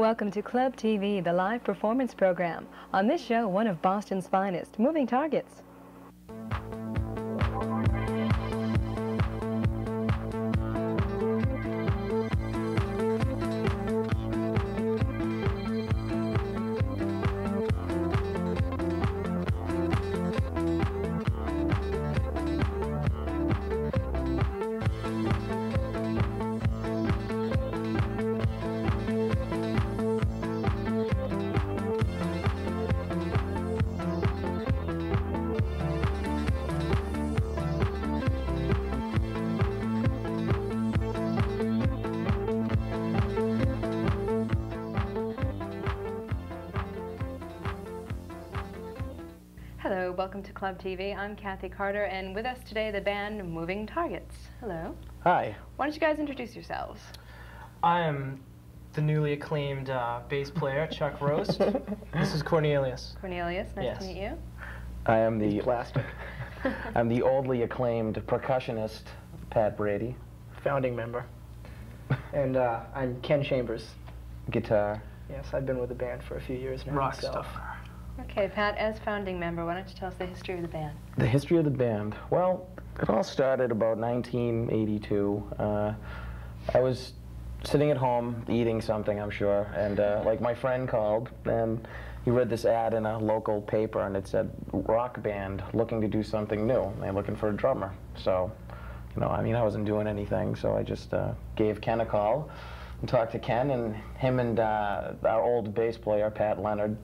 Welcome to Club TV, the live performance program. On this show, one of Boston's finest, Moving Targets. Club TV. I'm Kathy Carter, and with us today, the band Moving Targets. Hello. Hi, Why don't you guys introduce yourselves? I am the newly acclaimed uh, bass player, Chuck Roast. this is Cornelius. Cornelius, nice Yes. to meet you. I am the He's plastic. I'm the oldly acclaimed percussionist Pat Brady, Founding member. And uh, I'm Ken Chambers. guitar. Yes, I've been with the band for a few years now. Rock myself. star. Okay, Pat, as founding member, why don't you tell us the history of the band? The history of the band. Well, it all started about 1982. Uh, I was sitting at home eating something, I'm sure, and uh, like my friend called and he read this ad in a local paper and it said rock band looking to do something new. They're looking for a drummer. So, you know, I mean, I wasn't doing anything, so I just uh, gave Ken a call and talked to Ken and him and uh, our old bass player Pat Leonard.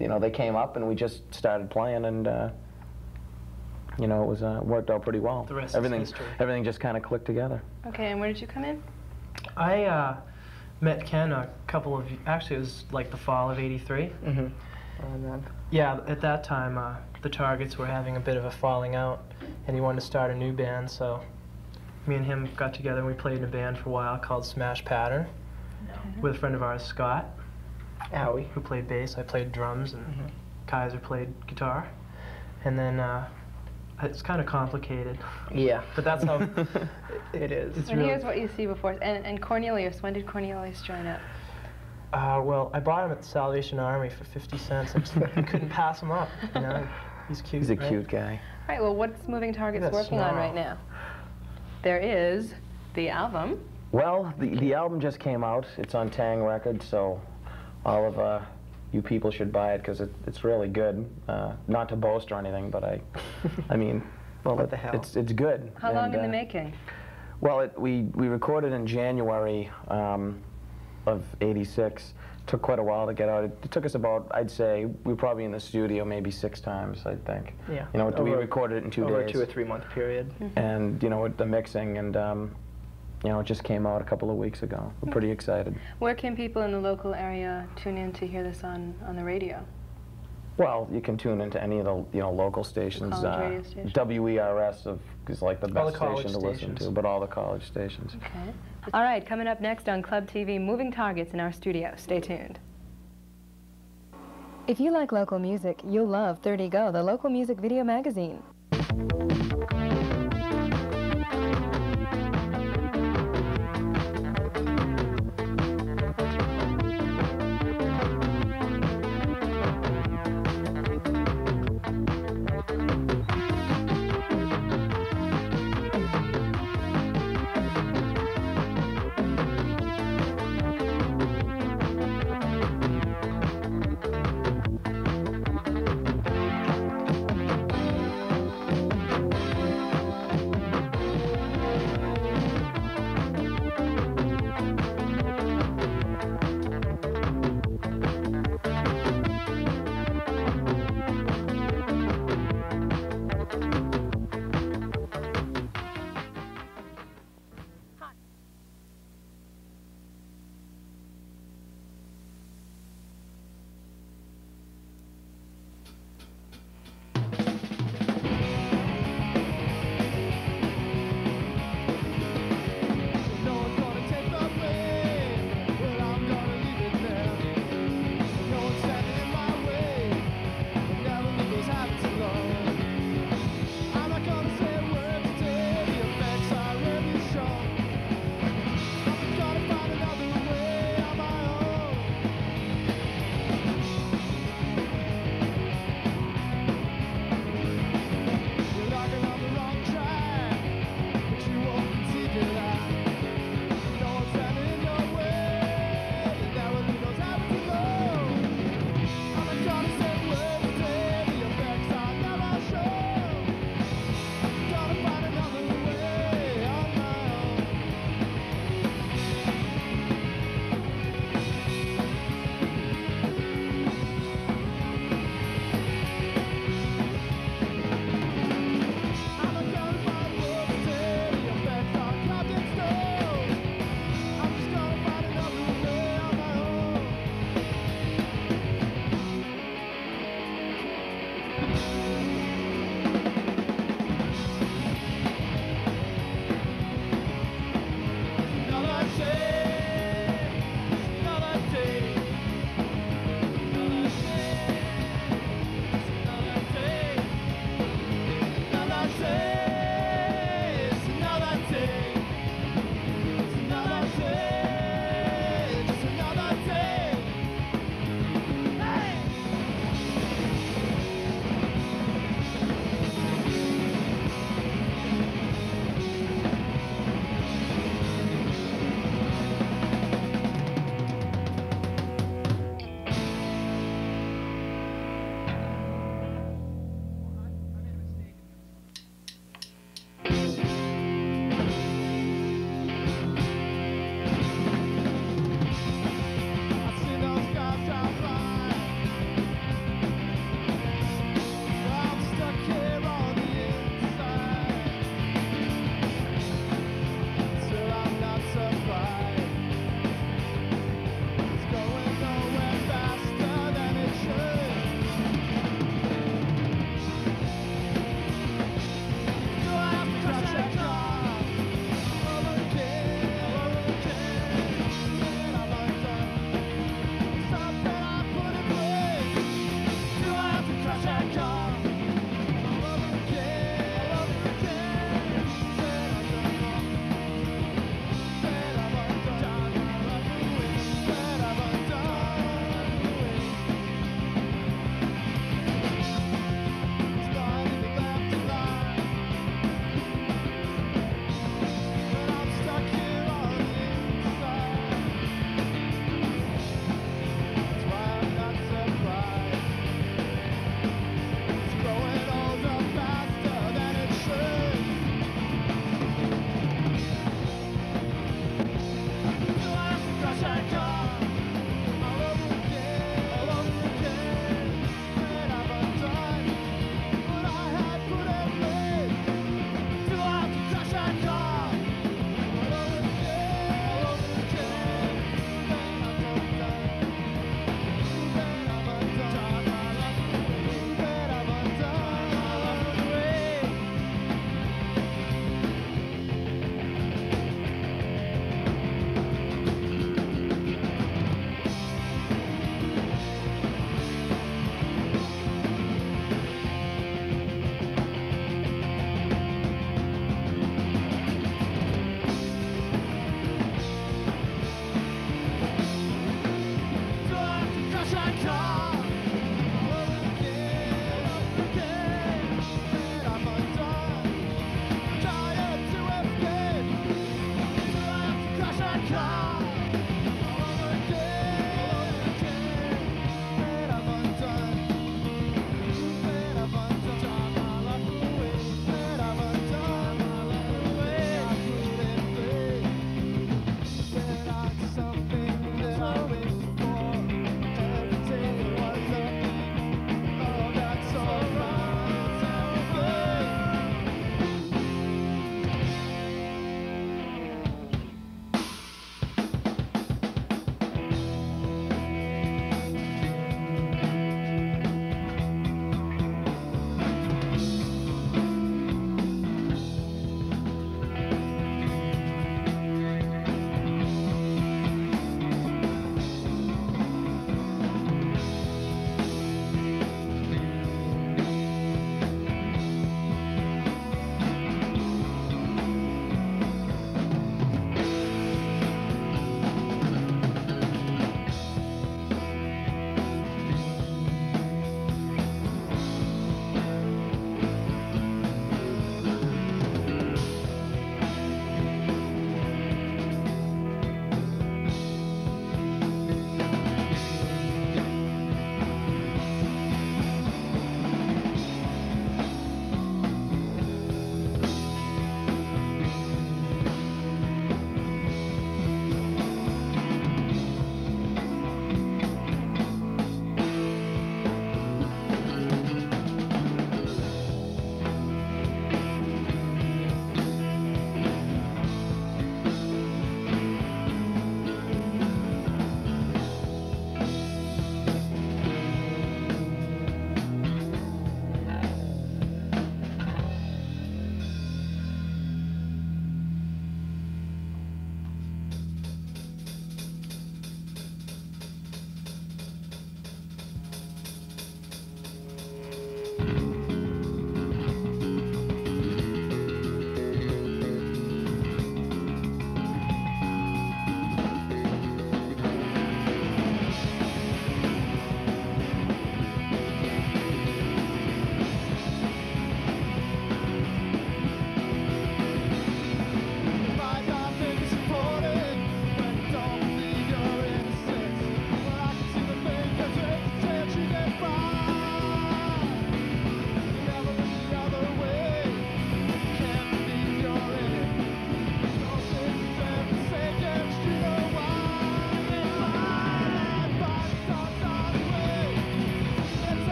You know, they came up and we just started playing and. Uh, you know, it was uh, worked out pretty well. The rest is everything, history. everything just kind of clicked together. Okay, and where did you come in? I uh, met Ken a couple of, actually it was like the fall of 83. Mm-hmm. And then, Yeah, at that time uh, the Targets were having a bit of a falling out and he wanted to start a new band, so me and him got together and we played in a band for a while called Smash Pattern with a friend of ours, Scott, Owie. who played bass. I played drums and Mhm. Kaiser played guitar. And then uh, it's kind of complicated, Yeah. but that's how It is. It's and really- here's what you see before. And, and Cornelius, when did Cornelius join up? Uh, well, I bought him at the Salvation Army for 50 cents. I just couldn't pass him up. You know, he's cute. He's a right? cute guy. All right, well, what's Moving Targets Look at that working on right now? There is the album. Well, the, the album just came out. It's on Taang Records, so all of uh, you people should buy it because it, it's really good. Uh, not to boast or anything, but I, I mean, well, What it- the hell? it's it's good. How long And, in the uh, making? Well, it, we we recorded in January um, of '86. Took quite a while to get out. It, it took us about, I'd say, we were probably in the studio maybe six times. I think. Yeah. You know, we recorded it in two over days. a two or three month period. and you know with the mixing and um, you know it just came out a couple of weeks ago. We're pretty excited. Where can people in the local area tune in to hear this on, on the radio? Well, you can tune into any of the you know local stations. College uh, radio stations? WERS of, is like the All the best college station to listen stations. to, but all the college stations. Okay. All right, coming up next on Club TV, Moving Targets in our studio. Stay tuned. If you like local music, you'll love 30 Go, the local music video magazine.